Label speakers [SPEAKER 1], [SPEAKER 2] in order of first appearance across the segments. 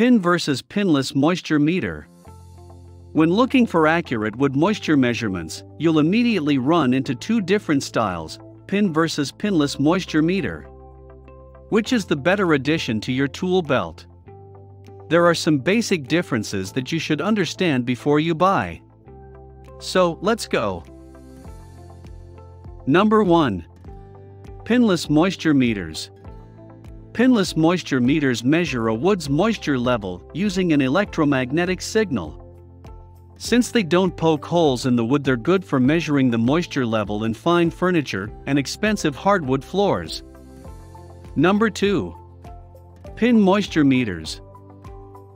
[SPEAKER 1] Pin versus pinless moisture meter. When looking for accurate wood moisture measurements, you'll immediately run into two different styles pin versus pinless moisture meter. Which is the better addition to your tool belt? There are some basic differences that you should understand before you buy. So, let's go. Number 1. Pinless moisture meters. Pinless moisture meters measure a wood's moisture level using an electromagnetic signal. Since they don't poke holes in the wood, they're good for measuring the moisture level in fine furniture and expensive hardwood floors. Number 2. Pin moisture meters.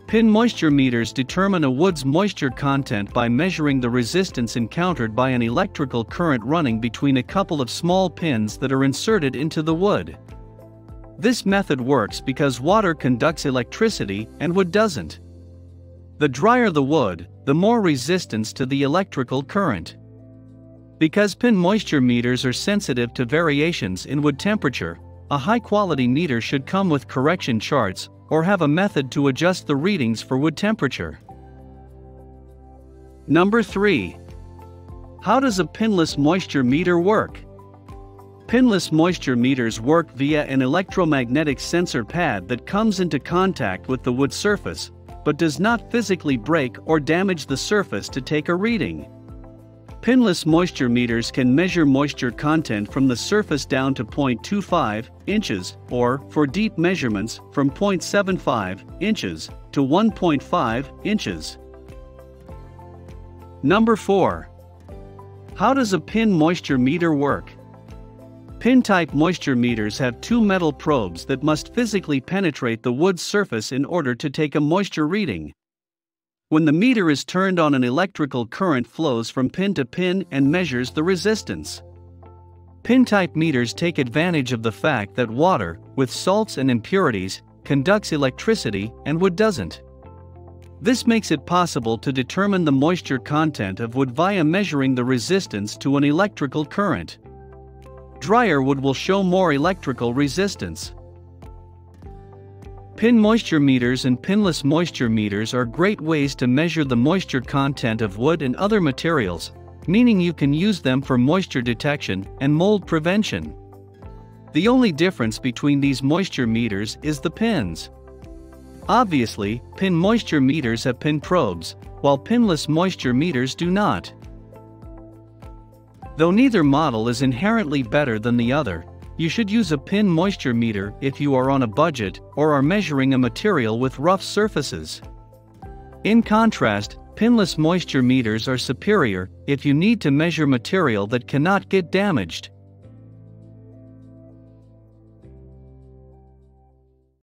[SPEAKER 1] Pin moisture meters determine a wood's moisture content by measuring the resistance encountered by an electrical current running between a couple of small pins that are inserted into the wood. This method works because water conducts electricity and wood doesn't. The drier the wood, the more resistance to the electrical current. Because pin moisture meters are sensitive to variations in wood temperature, a high quality meter should come with correction charts or have a method to adjust the readings for wood temperature. Number 3. How does a pinless moisture meter work? Pinless moisture meters work via an electromagnetic sensor pad that comes into contact with the wood surface, but does not physically break or damage the surface to take a reading. Pinless moisture meters can measure moisture content from the surface down to 0.25 inches, or, for deep measurements, from 0.75 inches to 1.5 inches. Number 4. How does a pin moisture meter work? Pin-type moisture meters have two metal probes that must physically penetrate the wood's surface in order to take a moisture reading. When the meter is turned on an electrical current flows from pin to pin and measures the resistance. Pin-type meters take advantage of the fact that water, with salts and impurities, conducts electricity and wood doesn't. This makes it possible to determine the moisture content of wood via measuring the resistance to an electrical current drier wood will show more electrical resistance. Pin moisture meters and pinless moisture meters are great ways to measure the moisture content of wood and other materials, meaning you can use them for moisture detection and mold prevention. The only difference between these moisture meters is the pins. Obviously, pin moisture meters have pin probes, while pinless moisture meters do not. Though neither model is inherently better than the other, you should use a pin moisture meter if you are on a budget or are measuring a material with rough surfaces. In contrast, pinless moisture meters are superior if you need to measure material that cannot get damaged.